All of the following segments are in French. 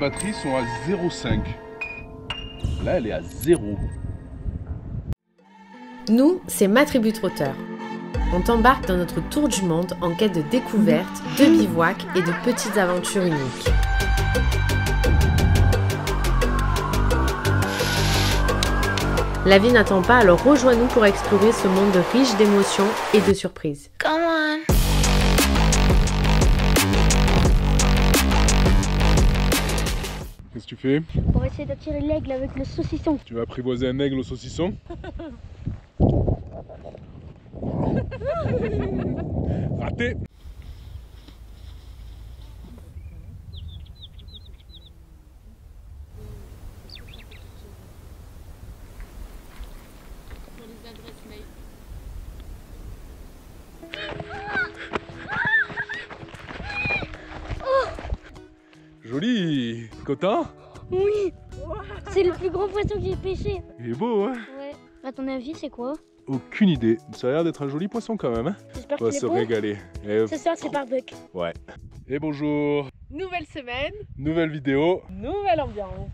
batteries sont à 0,5. Là, elle est à 0. Nous, c'est ma tribu trotteur. On t'embarque dans notre tour du monde en quête de découvertes, de bivouacs et de petites aventures uniques. La vie n'attend pas, alors rejoins-nous pour explorer ce monde riche d'émotions et de surprises. Come on. Tu fais On va essayer d'attirer l'aigle avec le saucisson. Tu vas apprivoiser un aigle au saucisson Raté. Joli Content Oui. C'est le plus grand poisson que j'ai pêché. Il est beau, hein Ouais. À ton avis, c'est quoi? Aucune idée. Ça a l'air d'être un joli poisson quand même, hein J'espère On va qu'il se régaler. Et, Ce soir, c'est barbec. ouais. Et bonjour Nouvelle semaine, Nouvelle vidéo. nouvelle ambiance.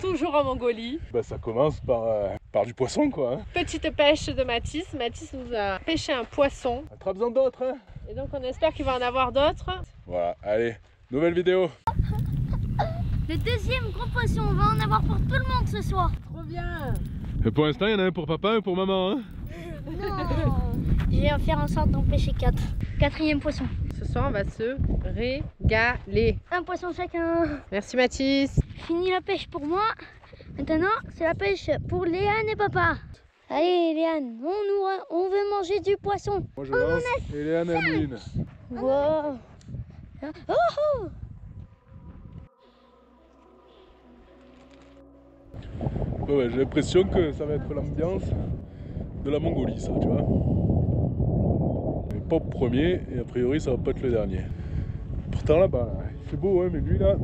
Toujours en Mongolie. Bah ça commence par, euh, par du poisson quoi. Hein. Petite pêche de Mathis. Mathis nous a pêché un poisson. Attrape-en d'autres hein. Et donc on espère qu'il va en avoir d'autres. Voilà, allez, nouvelle vidéo. Le deuxième gros poisson, on va en avoir pour tout le monde ce soir. Trop bien Et pour l'instant, il y en a un pour papa et un pour maman. Hein. Non. Je vais en faire en sorte d'en pêcher quatre. Quatrième poisson. Ce soir on va se régaler. Un poisson chacun. Merci Mathis. Fini la pêche pour moi. Maintenant, c'est la pêche pour Léane et papa. Allez, Léane, on, nous, on veut manger du poisson. Moi je lance et Léane elle mouline. Wow. Oh, oh. J'ai l'impression que ça va être l'ambiance de la Mongolie ça, tu vois. Mais pas premier et a priori ça va pas être le dernier. Pourtant là-bas, là, il fait beau hein, mais lui là,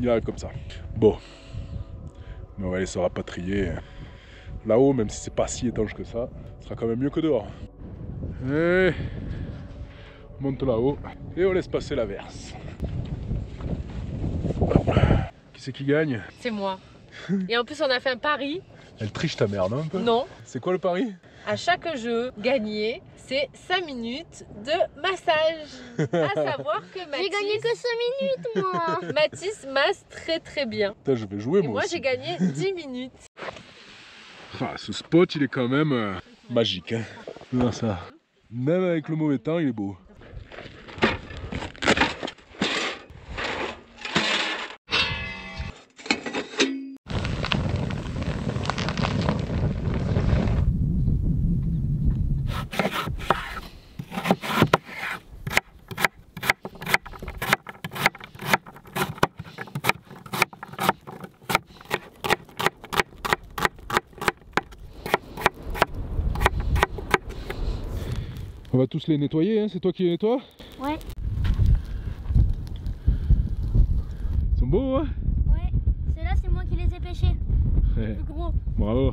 il arrive comme ça. Bon, mais on va aller se rapatrier là-haut, même si c'est pas si étanche que ça, ce sera quand même mieux que dehors. On monte là-haut et on laisse passer la verse. Hop. Qui c'est qui gagne C'est moi. Et en plus on a fait un pari. Elle triche ta merde un peu. Non. C'est quoi le pari? À chaque jeu gagné, c'est 5 minutes de massage. À savoir que J'ai Mathis, gagné que 5 minutes, moi. Mathis masse très très bien. Putain, je vais jouer Et moi, moi j'ai gagné 10 minutes. Ah, ce spot, il est quand même euh, magique. Hein. Regarde ça. Même avec le mauvais temps, il est beau. Tous les nettoyer, hein. c'est toi qui les nettoies? Ouais. Ils sont beaux, hein Ouais, ceux-là, c'est moi qui les ai pêchés. Ouais, Plus gros. Bravo.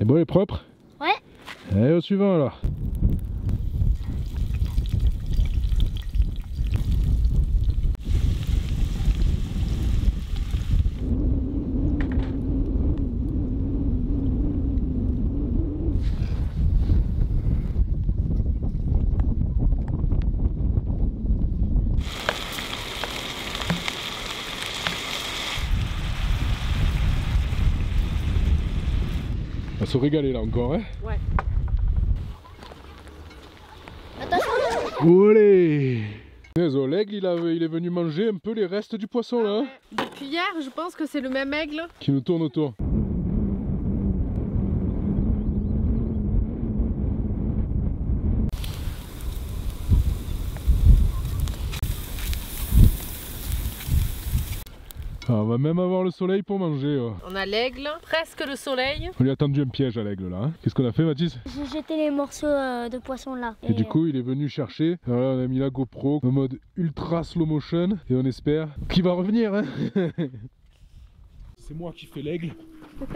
Et bon, il est propre Ouais. Allez, au suivant alors. On va se régaler là encore, hein Ouais. Olé Désolé, l'aigle, il, a- il est venu manger un peu les restes du poisson là, hein, Depuis hier, je pense que c'est le même aigle. qui nous tourne autour. On va même avoir le soleil pour manger. oh. On a l'aigle, presque le soleil. On lui a tendu un piège à l'aigle là. hein. Qu'est-ce qu'on a fait Mathis? J'ai jeté les morceaux euh, de poisson là. Et du coup, il est venu chercher. Alors là, on a mis la GoPro en mode ultra slow motion et on espère qu'il va revenir. hein. C'est moi qui fais l'aigle.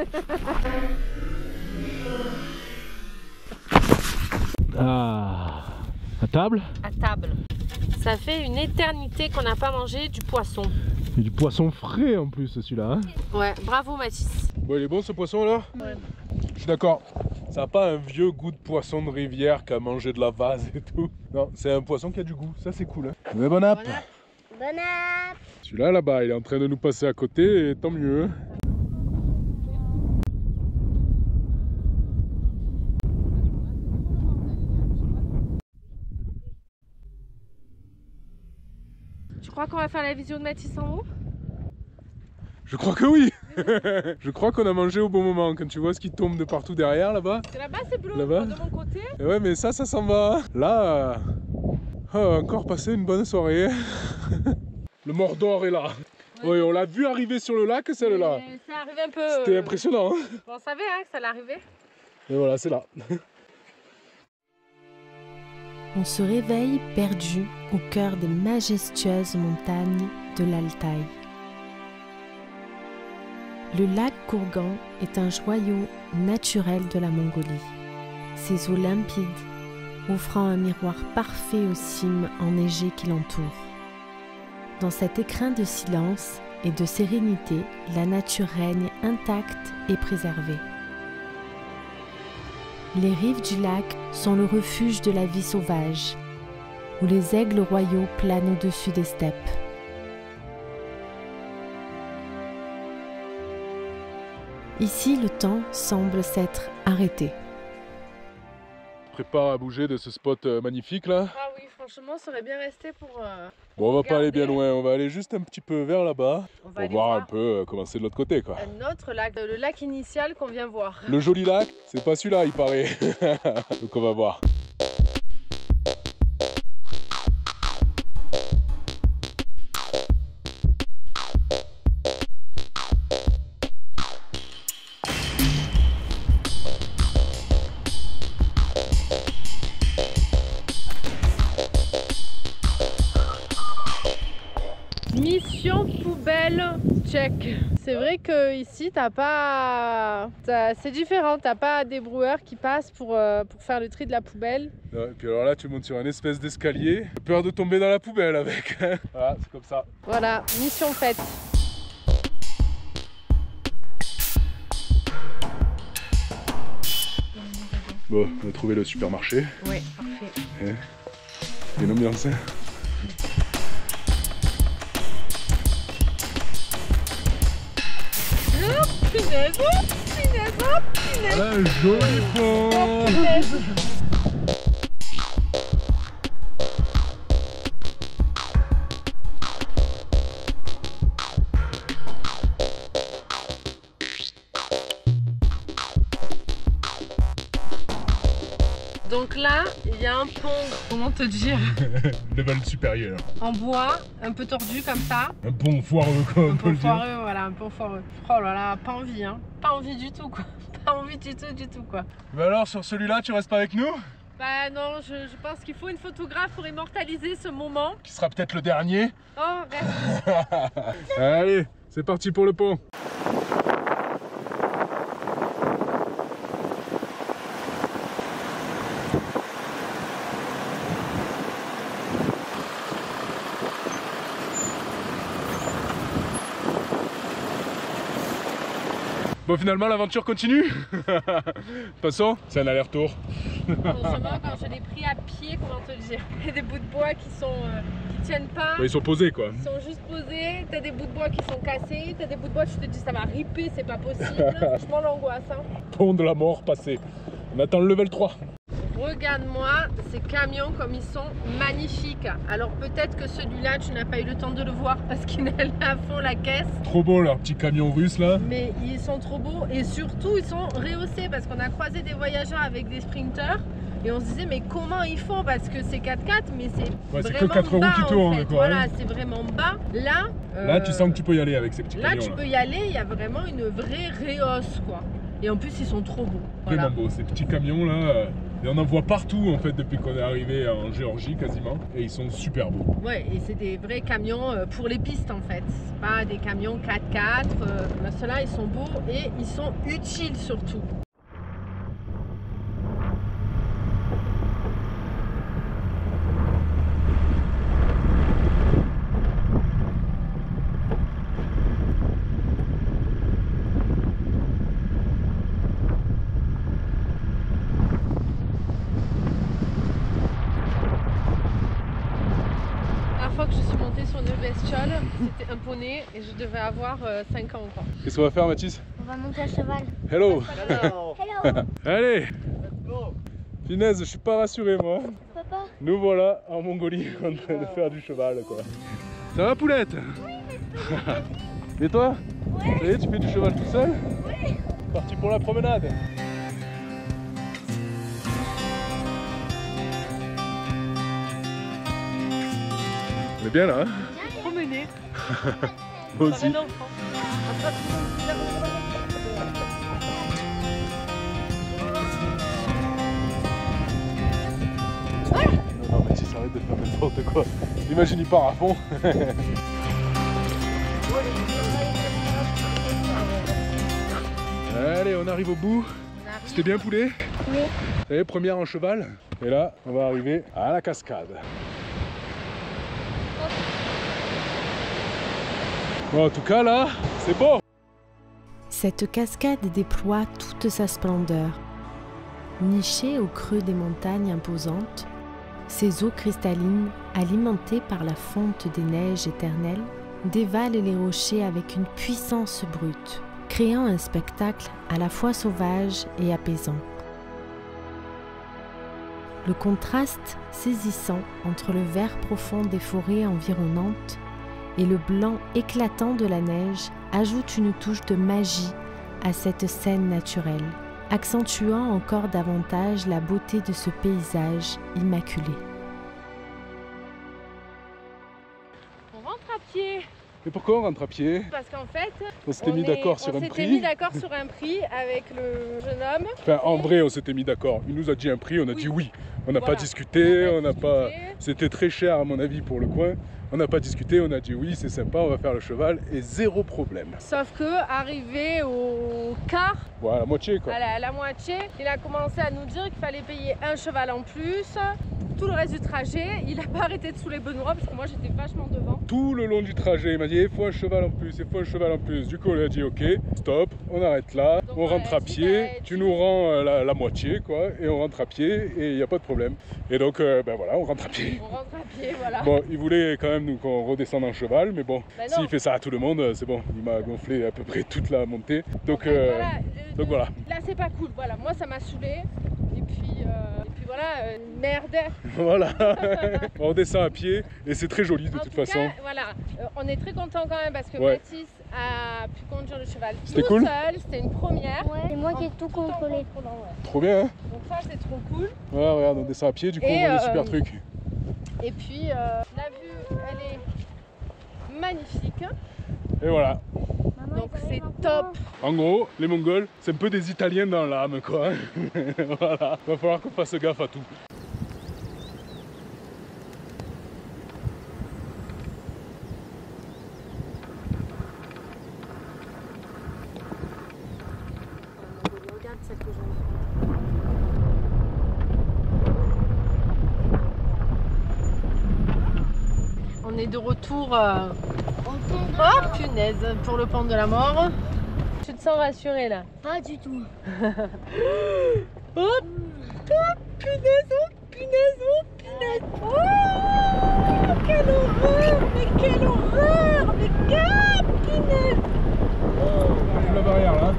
ah. table? À table. Ça fait une éternité qu'on n'a pas mangé du poisson. Et du poisson frais en plus celui-là. hein. Ouais, bravo Mathis. Bon, il est bon ce poisson là Ouais. Je suis d'accord. Ça n'a pas un vieux goût de poisson de rivière qui a mangé de la vase et tout. Non, c'est un poisson qui a du goût. Ça, c'est cool. Hein. Mais bon app. Bon app. Bon app. Celui-là, là-bas, il est en train de nous passer à côté et tant mieux. Crois qu'on va faire la vision de Mathis en haut Je crois que oui. Je crois qu'on a mangé au bon moment. Quand tu vois ce qui tombe de partout derrière là-bas. Là-bas c'est bleu Là-bas de mon côté. Et ouais, mais ça, ça s'en va. Là, euh, ah, encore passé une bonne soirée. Le Mordor est là. Oui, on l'a vu arriver sur le lac, celle-là. Ça arrive un peu. C'était euh, impressionnant. hein. On savait hein, que ça allait arriver. Et voilà, c'est là. On se réveille perdu au cœur des majestueuses montagnes de l'Altaï. Le lac Kourgan est un joyau naturel de la Mongolie. Ses eaux limpides offrant un miroir parfait aux cimes enneigées qui l'entourent. Dans cet écrin de silence et de sérénité, la nature règne intacte et préservée. Les rives du lac sont le refuge de la vie sauvage, où les aigles royaux planent au-dessus des steppes. Ici, le temps semble s'être arrêté. Prépare à bouger de ce spot euh, magnifique là. Franchement, ça aurait bien resté pour. euh, Bon, on va pas aller bien loin, on va aller juste un petit peu vers là-bas On va pour aller voir un peu euh, comment c'est de l'autre côté quoi. un autre lac, le lac initial qu'on vient voir. Le joli lac, c'est pas celui-là, il paraît. Donc on va voir. Ici t'as pas, c'est différent. T'as pas des broueurs qui passent pour, euh, pour faire le tri de la poubelle. Ouais, Et puis alors là, tu montes sur un espèce d'escalier. Peur de tomber dans la poubelle avec. hein. voilà, c'est comme ça. Voilà, mission faite. Bon, on a trouvé le supermarché. Oui, parfait. Il y a une ambiance. Punaise, oh, punaise, oh, punaise, joli oh, pont. punaise. Donc là, il y a un pont, comment te dire, Level supérieur. en bois, un peu tordu comme ça. Un pont foireux, comme Un on peut pont le dire. foireux, voilà, un pont foireux. Oh là là, pas envie, hein. Pas envie du tout, quoi. Pas envie du tout, du tout, quoi. Mais alors, sur celui-là, tu restes pas avec nous? Bah non, je, je pense qu'il faut une photographe pour immortaliser ce moment. Qui sera peut-être le dernier. Oh, merci. Allez, c'est parti pour le pont. Bon, finalement, l'aventure continue. Passons, c'est un aller-retour. Franchement, quand je l'ai pris à pied, comment te le dire Il y a des bouts de bois qui sont euh, qui tiennent pas. Ouais, ils sont posés, quoi. Ils sont juste posés, t'as des bouts de bois qui sont cassés, t'as des bouts de bois, tu te dis ça va ripper, c'est pas possible. Franchement, l'angoisse. Hein. Pont de la mort passé. On attend le level 3. Regarde-moi ces camions comme ils sont magnifiques. Alors peut-être que celui-là, tu n'as pas eu le temps de le voir parce qu'il est à fond la caisse. Trop beau, leur petit camion russe, là. Mais ils sont trop beaux et surtout ils sont rehaussés parce qu'on a croisé des voyageurs avec des sprinters et on se disait mais comment ils font? Parce que c'est 4x4 mais c'est Ouais, que vraiment quatre roues bas qui en tournent, fait. quoi, Voilà, hein. c'est vraiment bas. Là, Là, euh, tu sens que tu peux y aller avec ces petits Là, camions. tu peux y aller, il y a vraiment une vraie réhausse quoi. Et en plus, ils sont trop beaux. Voilà. Vraiment beau, ces petits camions là. Et on en voit partout en fait depuis qu'on est arrivé en Géorgie quasiment. Et ils sont super beaux. Ouais, et c'est des vrais camions euh, pour les pistes en fait. Pas des camions 4x4. euh, là, Ceux-là, ils sont beaux et ils sont utiles surtout. monter sur une bestiole. Et je devais avoir 5 ans quoi. Qu'est-ce qu'on va faire, Mathis? On va monter à cheval. Hello Hello Allez Finesse, je suis pas rassuré, moi. Papa Nous voilà en Mongolie en train de faire du cheval, quoi. Ça va, poulette? Et toi? Ouais. Ça y est, tu fais du cheval tout seul? Oui. Parti pour la promenade On est bien là, hein? Promener. Moi aussi. Non, non, mais si ça arrête de faire n'importe quoi. Imagine, il part à fond. Allez, on arrive au bout. C'était bien poulet Oui. Y est, première en cheval. Et là, on va arriver à la cascade. En tout cas, là, c'est beau. Cette cascade déploie toute sa splendeur. Nichée au creux des montagnes imposantes, ses eaux cristallines, alimentées par la fonte des neiges éternelles, dévalent les rochers avec une puissance brute, créant un spectacle à la fois sauvage et apaisant. Le contraste saisissant entre le vert profond des forêts environnantes et le blanc éclatant de la neige ajoute une touche de magie à cette scène naturelle, accentuant encore davantage la beauté de ce paysage immaculé. On rentre à pied Et pourquoi on rentre à pied? Parce qu'en fait, On s'était on mis d'accord sur on un s'était mis prix. d'accord sur un prix avec le jeune homme. Enfin, en vrai, on s'était mis d'accord. Il nous a dit un prix, on a Oui. dit oui. On n'a Voilà. pas discuté, on n'a pas. discuté. C'était très cher à mon avis pour le coin. On n'a pas discuté, on a dit oui, c'est sympa, on va faire le cheval et zéro problème. Sauf que arrivé au quart, Voilà, la moitié quoi. à la, à la moitié, il a commencé à nous dire qu'il fallait payer un cheval en plus. Tout le reste du trajet, il n'a pas arrêté de saouler Benoît parce que moi j'étais vachement devant. Tout le long du trajet, il m'a dit il faut un cheval en plus, il faut un cheval en plus. Du coup, on a dit ok, stop, on arrête là, Donc, on rentre à pied, tu nous rends euh, la, la moitié quoi, et on rentre à pied et il n'y a pas de problème. Et donc, euh, ben voilà, on rentre à pied. On rentre à pied, voilà. Bon, il voulait quand même nous qu'on redescende en cheval, mais bon, Bah s'il fait ça à tout le monde, c'est bon. Il m'a gonflé à peu près toute la montée. Donc, En fait, euh, voilà, euh, donc voilà. Là c'est pas cool, voilà, moi ça m'a saoulé. Et puis, euh, et puis voilà, euh, merde. voilà. on redescend à pied et c'est très joli de En toute tout façon. cas, voilà, euh, on est très content quand même parce que Ouais. Mathis a pu conduire le cheval C'était tout cool seul, c'était une première. Ouais. C'est moi qui ai tout contrôlé. ouais. Trop bien, hein Donc ça c'est trop cool. Voilà, regarde, on descend à pied, du coup, Et, on voit des euh, super trucs. Et puis euh, la vue elle est magnifique. Et voilà. Maman, Donc c'est top. En gros, les Mongols, c'est un peu des Italiens dans l'âme, quoi. voilà. Va falloir qu'on fasse gaffe à tout. Regarde celle que j'en On est de retour. euh. Oh punaise, pour le pont de la mort. Tu te sens rassurée là? Pas du tout. Oh, oh punaise, oh punaise, oh punaise. Oh quelle horreur, mais quelle horreur, mais quelle punaise. on arrive la barrière là.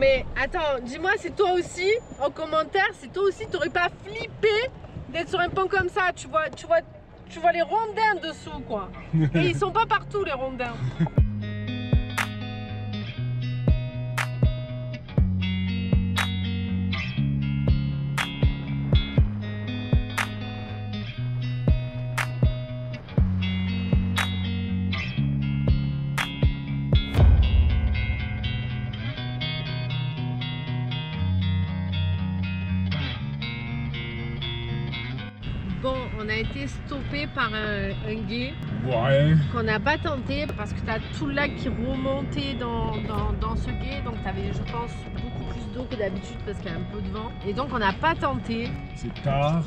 Mais attends, dis-moi si toi aussi, en commentaire, si toi aussi t'aurais pas flippé d'être sur un pont comme ça, tu vois, tu vois, tu vois les rondins dessous quoi. Et ils sont pas partout les rondins. Par un, un guet Ouais. qu'on n'a pas tenté parce que tu as tout le lac qui remontait dans, dans, dans ce guet. Donc tu avais, je pense, beaucoup plus d'eau que d'habitude parce qu'il y a un peu de vent. Et donc on n'a pas tenté. C'est tard.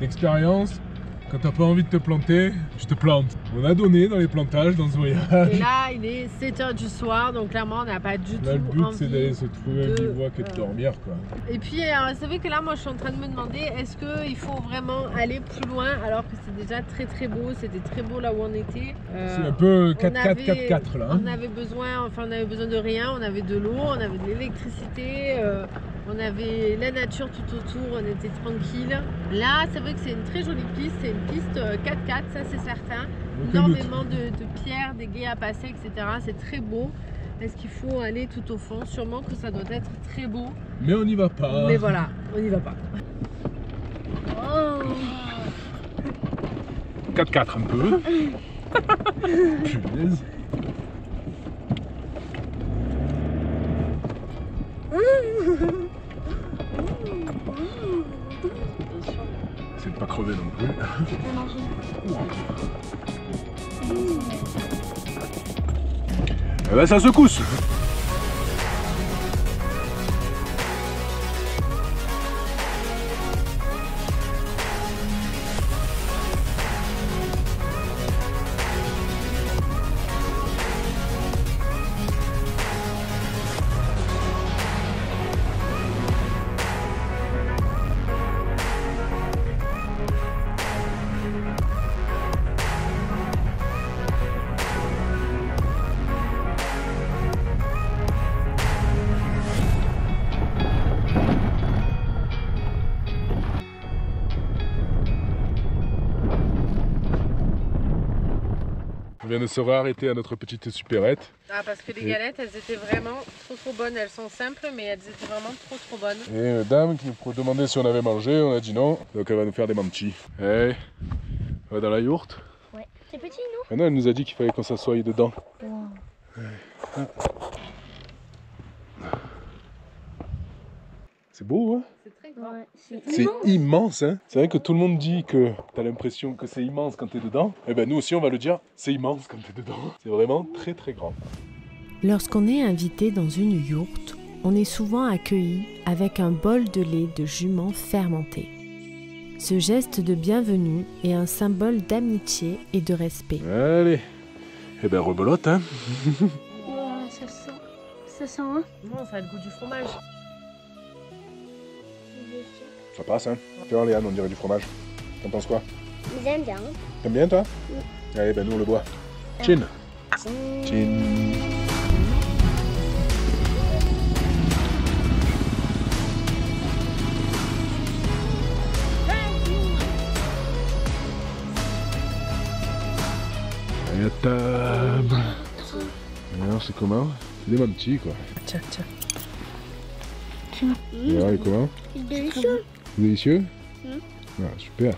L'expérience, quand t'as pas envie de te planter, tu te plantes. On a donné dans les plantages dans ce voyage. Et là, il est 7h du soir, donc clairement, on n'a pas du Là, le tout but c'est d'aller se trouver un de- bivouac et de euh, dormir quoi. Et puis, euh, c'est vrai que là, moi, je suis en train de me demander, est-ce qu'il faut vraiment aller plus loin alors que c'est déjà très très beau, c'était très beau là où on était. Euh, C'est un peu on 4-4, avait- 4-4 là. hein. On avait besoin, enfin on avait besoin de rien, on avait de l'eau, on avait de l'électricité, euh, on avait la nature tout autour, on était tranquille. Là, c'est vrai que c'est une très jolie piste, c'est une piste euh, 4x4, ça c'est certain. Énormément de, de pierres, des guets à passer, etc. C'est très beau. Est-ce qu'il faut aller tout au fond? Sûrement que ça doit être très beau. Mais on n'y va pas. Mais voilà, on n'y va pas. Oh 4-4 un peu. Punaise. pas crever non plus. Eh ben ça secousse vient de se réarrêter à notre petite supérette. Ah parce que les Et- galettes, elles étaient vraiment trop trop bonnes. Elles sont simples, mais elles étaient vraiment trop trop bonnes. Et une dame qui nous demandait si on avait mangé, on a dit non, donc elle va nous faire des manchis. Hey, on va dans la yourte. C'est petit, non? Ah non, elle nous a dit qu'il fallait qu'on s'assoie dedans. C'est beau, hein C'est très grand. Ouais, c'est immense, hein C'est vrai que tout le monde dit que t'as l'impression que c'est immense quand t'es dedans. Eh ben nous aussi, on va le dire, c'est immense quand t'es dedans. C'est vraiment très très grand. Lorsqu'on est invité dans une yourte, on est souvent accueilli avec un bol de lait de jument fermenté. Ce geste de bienvenue est un symbole d'amitié et de respect. Allez. Eh ben rebelote, hein Ouah, ça sent. Ça sent, hein Non, ça a le goût du fromage. Ça passe, hein Tu vois, Léane, on dirait du fromage. T'en penses quoi? Ils aiment bien. T'aimes bien, toi? Allez, ben nous, on le boit. Chin Chin Allez, à table Alors, c'est comment? C'est des mantis, quoi. Tiens, tiens. Alors, il est comment? C'est délicieux. Délicieux Mm. Ah, super.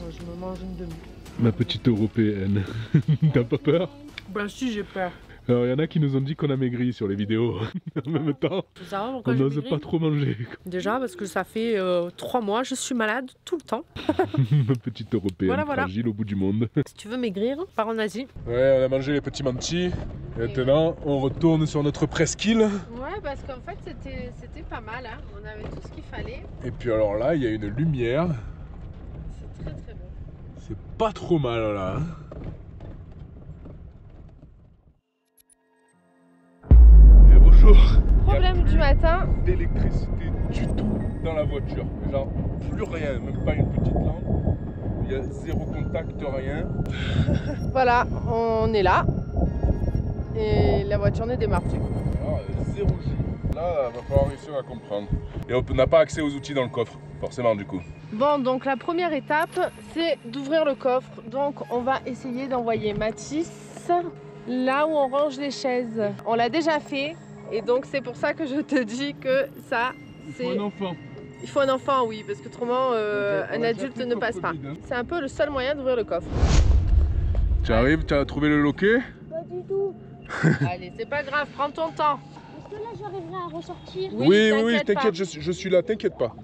Moi, je me mange une demi. Ma petite européenne. T'as pas peur Ben si, j'ai peur. Alors, il y en a qui nous ont dit qu'on a maigri sur les vidéos. en même temps, on n'ose pas trop manger. Déjà parce que ça fait euh, trois mois, je suis malade tout le temps. Ma petite européenne Voilà, voilà. fragile au bout du monde. Si tu veux maigrir, pars en Asie. Ouais, on a mangé les petits mantis. Et maintenant, on retourne sur notre presqu'île. Ouais, parce qu'en fait, c'était c'était pas mal. Hein. On avait tout ce qu'il fallait. Et puis alors là, il y a une lumière. C'est très très beau. C'est pas trop mal là. hein. Et bonjour. Problème du matin. d'électricité du tout dans la voiture. Genre, plus rien, même pas une petite lampe. Il y a zéro contact, rien. Voilà, on est là. Et la voiture ne démarre plus. Alors, euh, zéro jus. Là, va falloir réussir à comprendre. Et on n'a pas accès aux outils dans le coffre, forcément, du coup. Bon, donc la première étape, c'est d'ouvrir le coffre. Donc, on va essayer d'envoyer Mathis là où on range les chaises. On l'a déjà fait. Et donc, c'est pour ça que je te dis que ça, c'est. enfant. Il faut un enfant, oui, parce qu'autrement, euh, un adulte ne passe pas. C'est un peu le seul moyen d'ouvrir le coffre. Tu arrives, tu as trouvé le loquet? Allez, c'est pas grave, prends ton temps. Est-ce que là, j'arriverai à ressortir Oui, oui, oui, t'inquiète je, suis- je suis là, t'inquiète pas.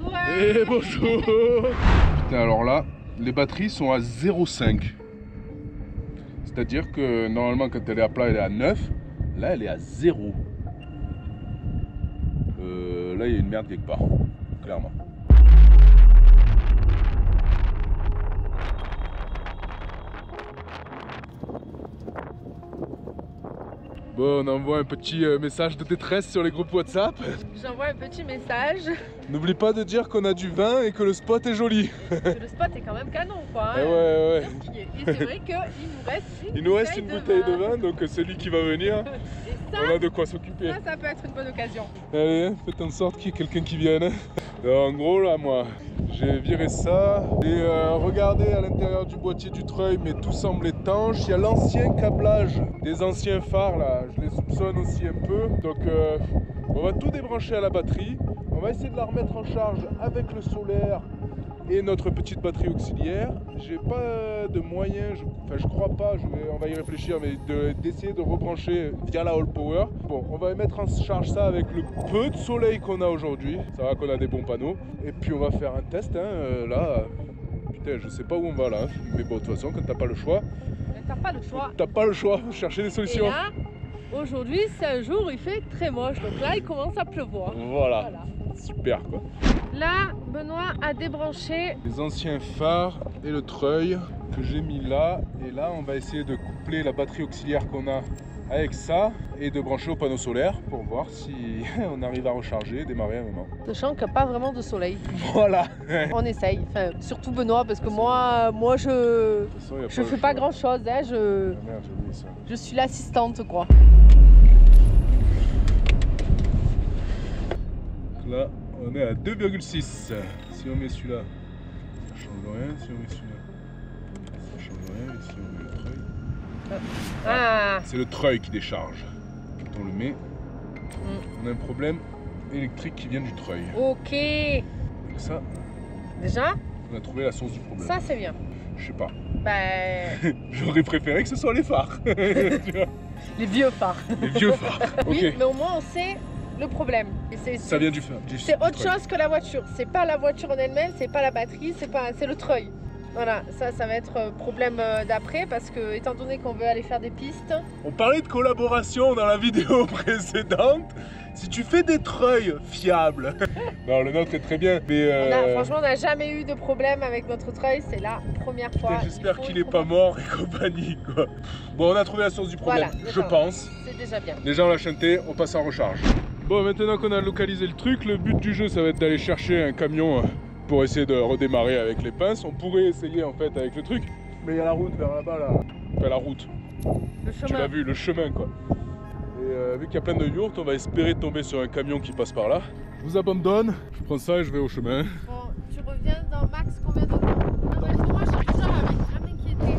Ouais. Eh bonjour Putain, alors là, les batteries sont à 0,5. C'est-à-dire que normalement, quand elle est à plat, elle est à 9. Là, elle est à 0. Euh, là, il y a une merde quelque part. Clairement. Bon, on envoie un petit euh, message de détresse sur les groupes WhatsApp. J'envoie un petit message. N'oublie pas de dire qu'on a du vin et que le spot est joli. que le spot est quand même canon, quoi. Eh hein. ouais, ouais, ouais. Et c'est vrai qu'il nous reste une Il nous reste une bouteille de vin, donc c'est lui qui va venir. Et ça, On a de quoi s'occuper. ça, ça peut être une bonne occasion. Allez, faites en sorte qu'il y ait quelqu'un qui vienne. Alors, en gros, là, moi, j'ai viré ça. J'ai euh, regardé à l'intérieur du boîtier du treuil, mais tout semble étanche. Il y a l'ancien câblage des anciens phares, là. Je les soupçonne aussi un peu. Donc, euh, on va tout débrancher à la batterie. On va essayer de la remettre en charge avec le solaire et notre petite batterie auxiliaire. J'ai pas de moyen, je, enfin je crois pas, je vais- on va y réfléchir, mais de- d'essayer de rebrancher via la All Power. Bon, on va mettre en charge ça avec le peu de soleil qu'on a aujourd'hui. Ça va qu'on a des bons panneaux. Et puis on va faire un test. hein, euh, là, putain, je sais pas où on va là. Mais bon, de toute façon, quand t'as pas le choix, T'as pas le choix. t'as pas le choix. Chercher des Et solutions. là, aujourd'hui, c'est un jour où il fait très moche. Donc là, il commence à pleuvoir. Voilà, Voilà. Super quoi. Là, Benoît a débranché. les anciens phares et le treuil que j'ai mis là. Et là, on va essayer de coupler la batterie auxiliaire qu'on a avec ça et de brancher au panneau solaire pour voir si on arrive à recharger et démarrer un moment. Sachant qu'il n'y a pas vraiment de soleil. Voilà. On essaye. Enfin, surtout Benoît, parce que moi, moi je, le fais pas choix. grand chose. Hein, je, Ah merde, ça. je suis l'assistante, quoi. Là, on est à 2,6. Si on met celui-là, ça change rien. Si on met celui-là, ça change rien. Et si on met le treuil, Ah, c'est le treuil qui décharge. Quand on le met, on a un problème électrique qui vient du treuil. ok. Donc ça, Déjà, on a trouvé la source du problème. ça c'est bien. Je sais pas. Ben, J'aurais préféré que ce soit les phares. Tu vois, les vieux phares. les vieux phares. Oui, mais au moins on sait le problème. Ça vient du du- C'est autre treuil. chose que la voiture. C'est pas la voiture en elle-même, c'est pas la batterie, c'est pas, c'est le treuil. Voilà, ça, ça va être euh, problème euh, d'après parce que étant donné qu'on veut aller faire des pistes, On parlait de collaboration dans la vidéo précédente. Si tu fais des treuils fiables. non, le nôtre est très bien. Mais on a- euh, franchement, on n'a jamais eu de problème avec notre treuil. C'est la première fois. j'espère qu'il il est faut pas mort et compagnie. Quoi. Bon, on a trouvé la source du problème, Voilà, je pense. C'est déjà bien. Déjà, on l'a chanté, on passe en recharge. Bon, maintenant qu'on a localisé le truc, le but du jeu, ça va être d'aller chercher un camion euh, pour essayer de redémarrer avec les pinces. On pourrait essayer en fait avec le truc, mais il y a la route vers là-bas là. Enfin, la route, Le tu l'as chemin. vu, le chemin quoi. Et euh, vu qu'il y a plein de yurts, on va espérer tomber sur un camion qui passe par là. Je vous abandonne, je prends ça et je vais au chemin. Bon, tu reviens dans max combien de temps? Moi, je à m'inquiéter.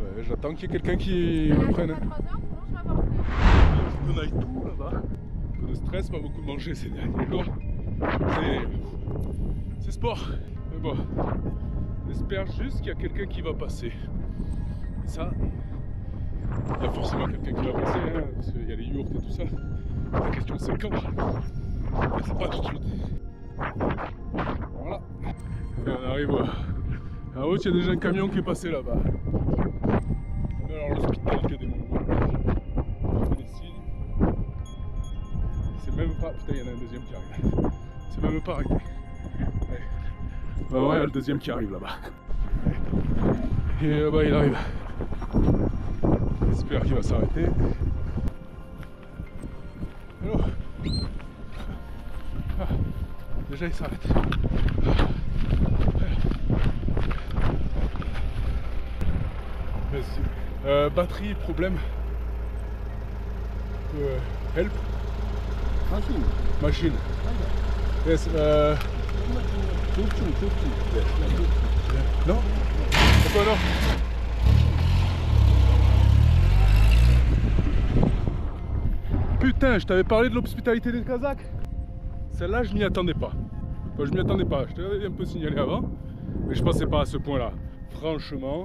Ouais, J'attends qu'il y ait quelqu'un qui me prenne. pas trois heures, sinon je vais avoir peur. Il faut qu'on aille tout là-bas. Peu de stress, pas beaucoup mangé ces derniers jours. C'est- sport. Mais bon, on espère juste qu'il y a quelqu'un qui va passer. Et ça, il y a forcément quelqu'un qui va passer, hein, parce qu'il y a les yurts et tout ça. La question c'est quand? C'est pas tout de suite. Voilà. Et on arrive à la route, il y a déjà un camion qui est passé là-bas. Un deuxième qui arrive. C'est même pas. Ouais. Bah ouais, le deuxième qui arrive là-bas. Et là-bas, il arrive. J'espère qu'il va s'arrêter. Ah, déjà, il s'arrête. Euh, batterie, problème. Euh, help. Machine. Machine. Yes, euh, Fifty, fifty. non Pourquoi non Putain, je t'avais parlé de l'hospitalité des Kazakhs. Celle-là, je m'y attendais pas. Enfin, je m'y attendais pas. Je t'avais un peu signalé avant, mais je pensais pas à ce point-là. Franchement,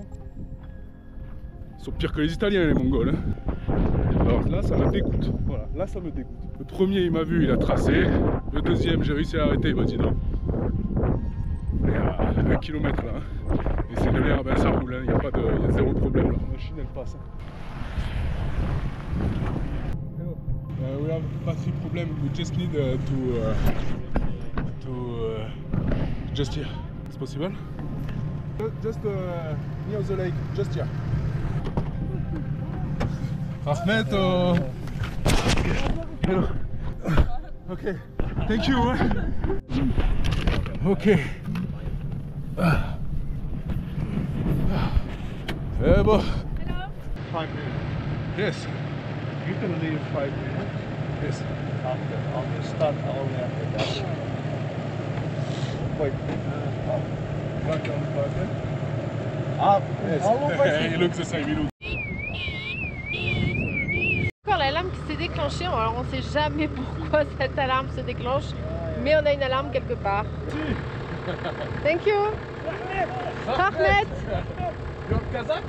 ils sont pires que les Italiens, les Mongols. hein. Alors là, ça me dégoûte. Voilà, là, ça me dégoûte. Le premier, il m'a vu, il a tracé. Le deuxième, j'ai réussi à l'arrêter, il m'a dit non. Il y a un kilomètre là. hein. Et c'est de l'air, ben ça roule, hein. il n'y a pas de. Il y a zéro problème. La machine elle passe. hein. Hello. Uh, we have battery problem. We just need uh, to uh, to uh, just here. It's possible? Ju- Just uh, near the lake, just here. Ahmed, uh... Hello. Okay, thank you. Okay. Ah. Eh bon. Five minutes. Yes. You can leave five minutes. Yes. I'm gonna, I'm gonna start only after that. Wait. Uh, back on button. Up. Yes. All over. he looks the same. He looks. Encore l'alarme qui Alors on sait jamais pourquoi cette alarme se déclenche, mais on a une alarme quelque part. Thank you. Or? Kazakh.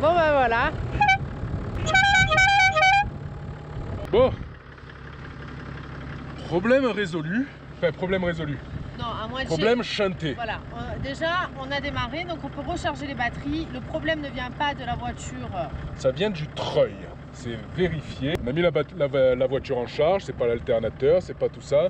Bon ben voilà. Bon. Problème résolu. Enfin, problème résolu. Problème chanté. Voilà, on- déjà on a démarré, donc on peut recharger les batteries. Le problème ne vient pas de la voiture. Ça vient du treuil. C'est vérifié. On a mis la, bat- la- la voiture en charge, c'est pas l'alternateur, c'est pas tout ça.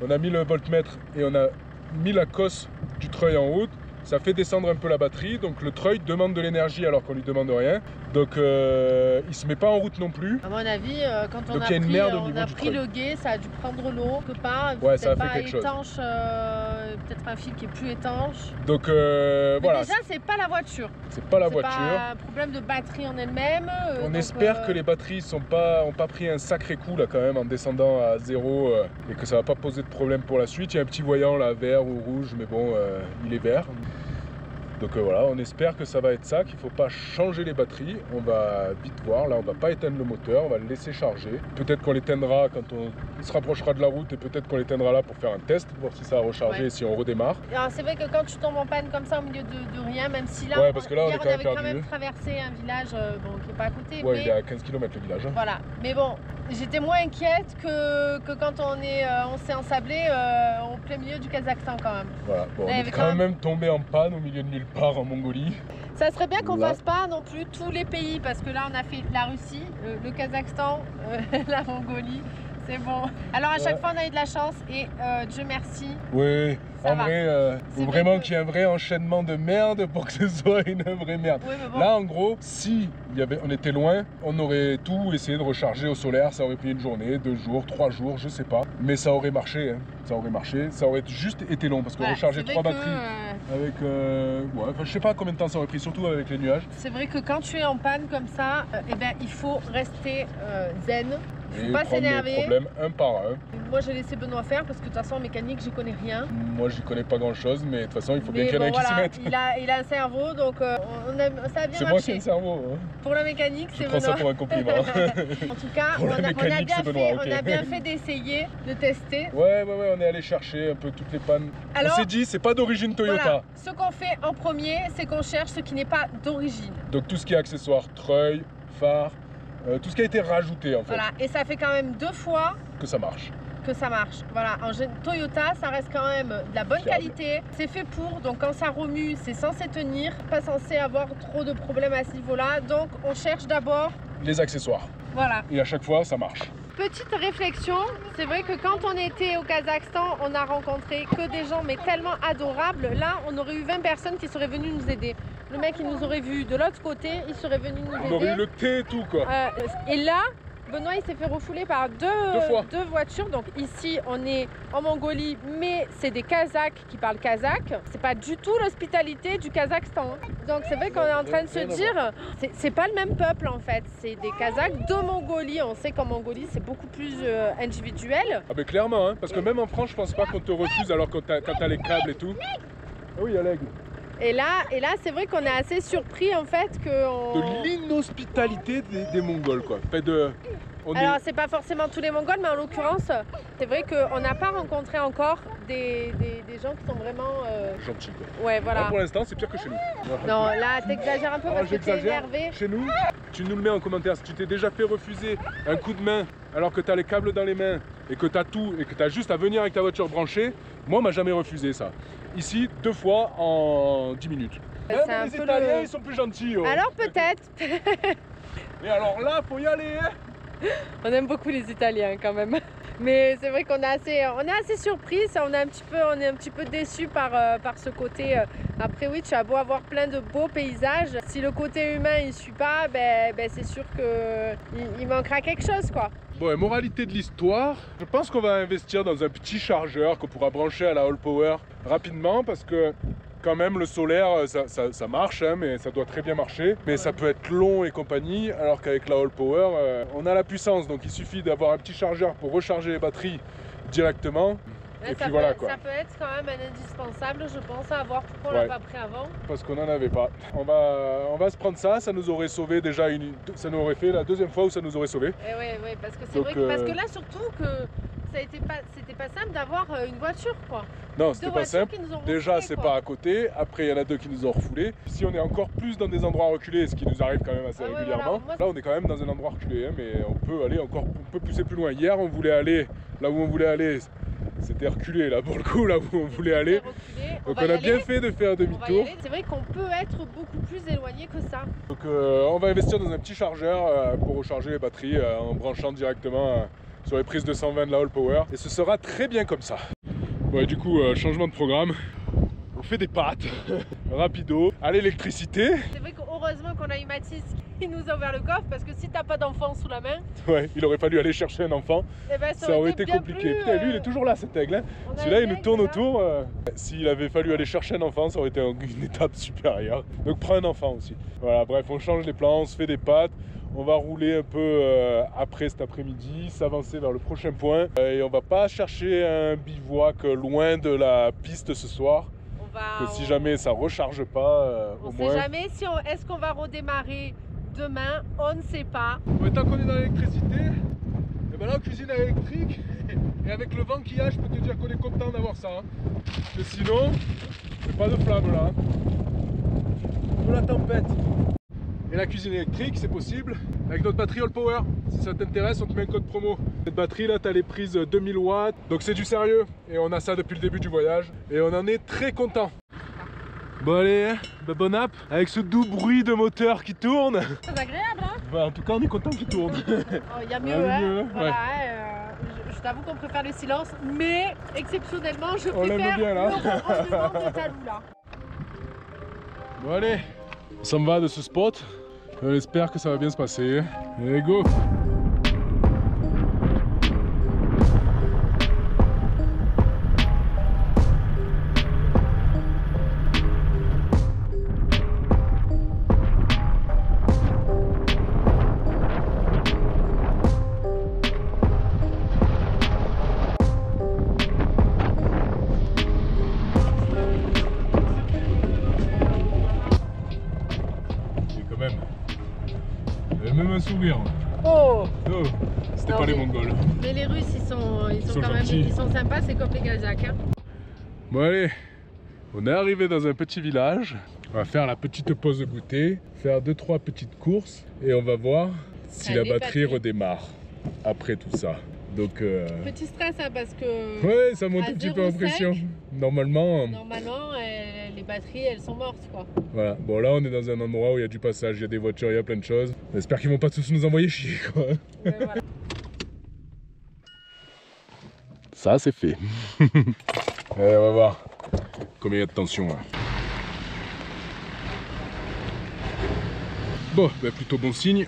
On a mis le voltmètre et on a mis la cosse du treuil en route. Ça fait descendre un peu la batterie, donc le treuil demande de l'énergie alors qu'on lui demande rien. Donc euh, il se met pas en route non plus. À mon avis, euh, quand on Donc a pris, on a pris le guet, ça a dû prendre l'eau, quelque part. Ouais, ça a fait pas quelque chose. étanche, euh, peut-être un fil qui est plus étanche. Donc euh, Mais voilà, déjà, c'est pas la voiture. c'est pas la voiture. pas un problème de batterie en elle-même. On donc, espère que les batteries sont pas, ont pas pris un sacré coup là quand même en descendant à zéro et que ça va pas poser de problème pour la suite. Il y a un petit voyant là vert ou rouge, mais bon, il est vert. Donc euh, voilà, on espère que ça va être ça, qu'il faut pas changer les batteries. On va vite voir. Là, on va pas éteindre le moteur, on va le laisser charger. Peut-être qu'on l'éteindra quand on se rapprochera de la route et peut-être qu'on l'éteindra là pour faire un test, voir si ça a rechargé Ouais. et si on redémarre. Alors, c'est vrai que quand tu tombes en panne comme ça au milieu de, de rien, même si là, Ouais, parce que là, on hier, quand même avait quand perdu. même traversé un village euh, bon, qui est pas à côté. Ouais, mais... il est à 15 km le village. hein. Voilà, mais bon, j'étais moins inquiète que, que quand on est, euh, on s'est ensablé euh, au plein milieu du Kazakhstan quand même. Voilà, bon, on est quand même tombé en panne au milieu de nulle part en Mongolie. Ça serait bien qu'on fasse pas non plus tous les pays parce que là on a fait la Russie, le, le Kazakhstan, euh, la Mongolie. C'est bon. Alors à chaque Ouais. fois on a eu de la chance et euh, Dieu merci. Oui, en va. vrai, euh, faut vrai vraiment qu'il y ait un vrai enchaînement de merde pour que ce soit une vraie merde. Bon. Là, en gros, si il y avait, on était loin, on aurait tout essayé de recharger au solaire. Ça aurait pris une journée, deux jours, trois jours, je sais pas. Mais ça aurait marché. hein. Ça aurait marché. Ça aurait juste été long parce que Voilà, recharger c'est trois vrai que, batteries euh, avec, euh, ouais, enfin, je sais pas combien de temps ça aurait pris, surtout avec les nuages. c'est vrai que quand tu es en panne comme ça, euh, eh ben, il faut rester euh, zen. Il Et faut pas s'énerver. problèmes un par un. Moi j'ai laissé Benoît faire parce que de toute façon en mécanique j'y connais rien. Moi, j'y connais pas grand chose, mais de toute façon, il faut bien qu'il y en ait bon, qui s'y voilà, mette. il a, il a un cerveau donc euh, on a, ça a bien C'est moi qui ai marché. le cerveau. hein. Pour la mécanique Je c'est prends ça Benoît. pour un compliment. En tout cas, on a, on a mécanique, bien Benoît, fait, on a bien fait d'essayer, de tester. Ouais, ouais, ouais, on est allé chercher un peu toutes les pannes. Alors, on s'est dit, c'est pas d'origine Toyota. voilà, ce qu'on fait en premier, c'est qu'on cherche ce qui n'est pas d'origine. Donc tout ce qui est accessoires, treuil, phare, euh, tout ce qui a été rajouté en fait, Voilà, et ça fait quand même deux fois que ça marche. Que ça marche. Voilà, en Toyota, ça reste quand même de la bonne qualité. C'est fait pour, donc quand ça remue, c'est censé tenir, pas censé avoir trop de problèmes à ce niveau-là. Donc on cherche d'abord, Les accessoires. voilà. Et à chaque fois, ça marche. Petite réflexion, c'est vrai que quand on était au Kazakhstan, on a rencontré que des gens mais tellement adorables. Là, on aurait eu 20 personnes qui seraient venues nous aider. Le mec, il nous aurait vu de l'autre côté, il serait venu nous On aurait eu aider. le thé et tout quoi. Euh, et là, Benoît, il s'est fait refouler par deux, Deux fois. deux voitures. Donc ici, on est en Mongolie, mais c'est des Kazakhs qui parlent kazakh. C'est pas du tout l'hospitalité du Kazakhstan. Donc c'est vrai qu'on est en train de se dire, c'est- pas le même peuple en fait. C'est des Kazakhs de Mongolie. On sait qu'en Mongolie, c'est beaucoup plus euh, individuel. Ah ben clairement, hein, parce que même en France, je pense pas qu'on te refuse alors quand t'as les câbles et tout. Ah oui, il y a l'aigle. Et là, et là c'est vrai qu'on est assez surpris en fait que. on- De l'inhospitalité des, des Mongols quoi. Fait de... On Alors est... c'est pas forcément tous les Mongols, mais en l'occurrence, c'est vrai qu'on n'a pas rencontré encore des, des- des gens qui sont vraiment. euh, gentil quoi. Ouais, Là, voilà. pour l'instant, c'est pire que chez nous. Non, là, t'exagères un peu Ah, parce que t'es énervé. Chez nous, tu nous le mets en commentaire. Si tu t'es déjà fait refuser un coup de main alors que tu as les câbles dans les mains et que tu as tout et que tu as juste à venir avec ta voiture branchée, moi, on m'a jamais refusé ça. Ici, deux fois en 10 minutes. Même un les Italiens, le- ils sont plus gentils. oh. Alors peut-être, Et alors là, faut y aller. hein. on aime beaucoup les Italiens quand même. Mais c'est vrai qu'on est assez, on est assez surpris, on est un petit peu, on est un petit peu déçu par, euh, par ce côté. euh. Après oui, tu as beau avoir plein de beaux paysages, si le côté humain il suit pas, ben, ben c'est sûr que il, il manquera quelque chose quoi. Bon, et moralité de l'histoire, je pense qu'on va investir dans un petit chargeur qu'on pourra brancher à la All Power rapidement parce que quand même le solaire ça, ça- ça marche hein, mais ça doit très bien marcher. Mais ça peut être long et compagnie alors qu'avec la All Power euh, on a la puissance. Donc il suffit d'avoir un petit chargeur pour recharger les batteries directement Et ça, puis peut, voilà, quoi. ça peut être quand même un indispensable, je pense, à voir pourquoi on Ouais. l'a pas pris avant. parce qu'on n'en avait pas. On va, on va se prendre ça, ça nous aurait sauvé déjà une, ça nous aurait fait la deuxième fois où ça nous aurait sauvé. Et ouais, ouais, parce que c'est vrai que, parce euh, que là surtout que ça été pas, c'était pas simple d'avoir euh, une voiture quoi. Non, c'était pas simple. Déjà, c'est pas à côté. Après, il y en a deux qui nous ont refoulés. Ici, on est encore plus dans des endroits reculés, ce qui nous arrive quand même assez Ah ouais, régulièrement. voilà. Là, on est quand même dans un endroit reculé, hein, mais on peut aller encore, on peut pousser plus loin. Hier, on voulait aller là où on voulait aller. C'était reculé là pour le coup, là où on voulait aller. Donc, on a bien aller. fait de faire demi-tour. C'est vrai qu'on peut être beaucoup plus éloigné que ça. Donc, euh, on va investir dans un petit chargeur euh, pour recharger les batteries euh, en branchant directement sur les prises de 120 de la All Power. Et ce sera très bien comme ça. Ouais, du coup, changement de programme. On fait des pâtes, rapido, à l'électricité. C'est vrai qu'heureusement qu'on a eu Mathis qui nous a ouvert le coffre parce que si t'as pas d'enfant sous la main, Ouais, il aurait fallu aller chercher un enfant. eh ben, ça, Ça aurait été compliqué. plus, Putain, lui, il euh, est toujours là, cet aigle. hein. Celui-là, il nous tourne autour. euh, S'il avait fallu aller chercher un enfant, ça aurait été une étape supérieure. Donc, prends un enfant aussi. Voilà, bref, on change les plans, on se fait des pâtes. On va rouler un peu euh, après cet après-midi, s'avancer vers le prochain point. Euh, et on va pas chercher un bivouac loin de la piste ce soir. On va. Que si on- jamais ça recharge pas, On au sait moins. jamais si on... est-ce qu'on va redémarrer demain, on ne sait pas. Ouais, tant qu'on est dans l'électricité, et ben là cuisine à l'électrique. Et avec le vent qu'il y a, je peux te dire qu'on est content d'avoir ça. hein. Parce que sinon, c'est pas de flamme là. De la tempête. Et la cuisine électrique, c'est possible avec notre batterie All Power. Si ça t'intéresse, on te met un code promo. Cette batterie là, t'as les prises 2000 watts. Donc c'est du sérieux. Et on a ça depuis le début du voyage. Et on en est très content. Bon allez, hein, bah, bon app. Avec ce doux bruit de moteur qui tourne. Très agréable, hein Bah, en tout cas, on est content qu'il tourne. Oh, Il y a mieux, Ah, hein. mieux, hein, Voilà, ouais. hein, euh, je, je t'avoue qu'on préfère le silence, mais exceptionnellement, je On l'aime préfère bien, là. le de Talou, là. Bon allez, on s'en va de ce spot. On espère que ça va bien se passer. Allez go Oh Oh, c'était pas les Mongols. Mais les Russes, ils sont, ils sont, Ils sont quand même ils sont sympas, c'est comme les Kazakhs. hein. Bon allez, on est arrivé dans un petit village. On va faire la petite pause de goûter, faire deux trois petites courses et on va voir si Ah, la batterie redémarre après tout ça. Donc euh, Petit stress, hein, parce que ouais, ça monte un petit peu en 0,5, pression. Normalement, normalement, euh, les batteries, elles sont mortes, quoi. voilà. Bon là, on est dans un endroit où il y a du passage, il y a des voitures, il y a plein de choses. J'espère qu'ils vont pas tous nous envoyer chier quoi. Ouais, voilà. Ça, c'est fait. Allez, on va voir combien il y a de tension là. Bon, bah, plutôt bon signe.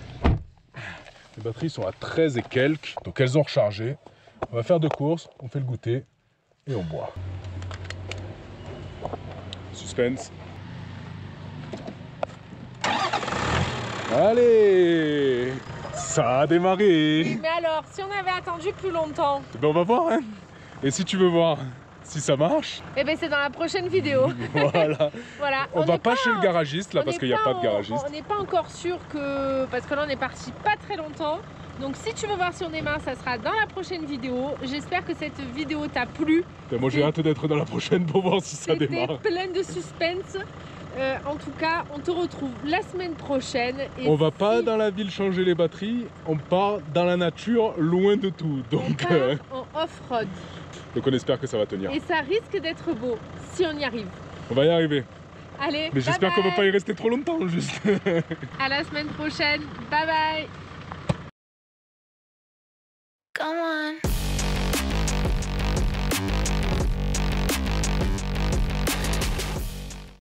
Les batteries sont à 13 et quelques, donc elles ont rechargé. On va faire deux courses, on fait le goûter et on boit. Suspense. Allez Ça a démarré Mais alors, si on avait attendu plus longtemps, Eh ben, on va voir, hein. Et si tu veux voir si ça marche, eh ben c'est dans la prochaine vidéo. voilà. voilà. On, va n'est pas, chez le garagiste là on parce qu'il n'y a pas de garagiste. On n'est pas encore sûr que. Parce que là, on est parti pas très longtemps. Donc, si tu veux voir si on démarre, ça sera dans la prochaine vidéo. J'espère que cette vidéo t'a plu. Putain, Moi j'ai hâte d'être dans la prochaine pour voir si ça démarre. plein de suspense. Euh, en tout cas, on te retrouve la semaine prochaine. Et On va pas dans la ville changer les batteries, on part dans la nature, loin de tout. on Donc, part euh, en off-road. donc on espère que ça va tenir. Et ça risque d'être beau si on y arrive. On va y arriver. Allez, Mais j'espère qu'on va pas y rester trop longtemps juste. À la semaine prochaine. Bye bye. Come on.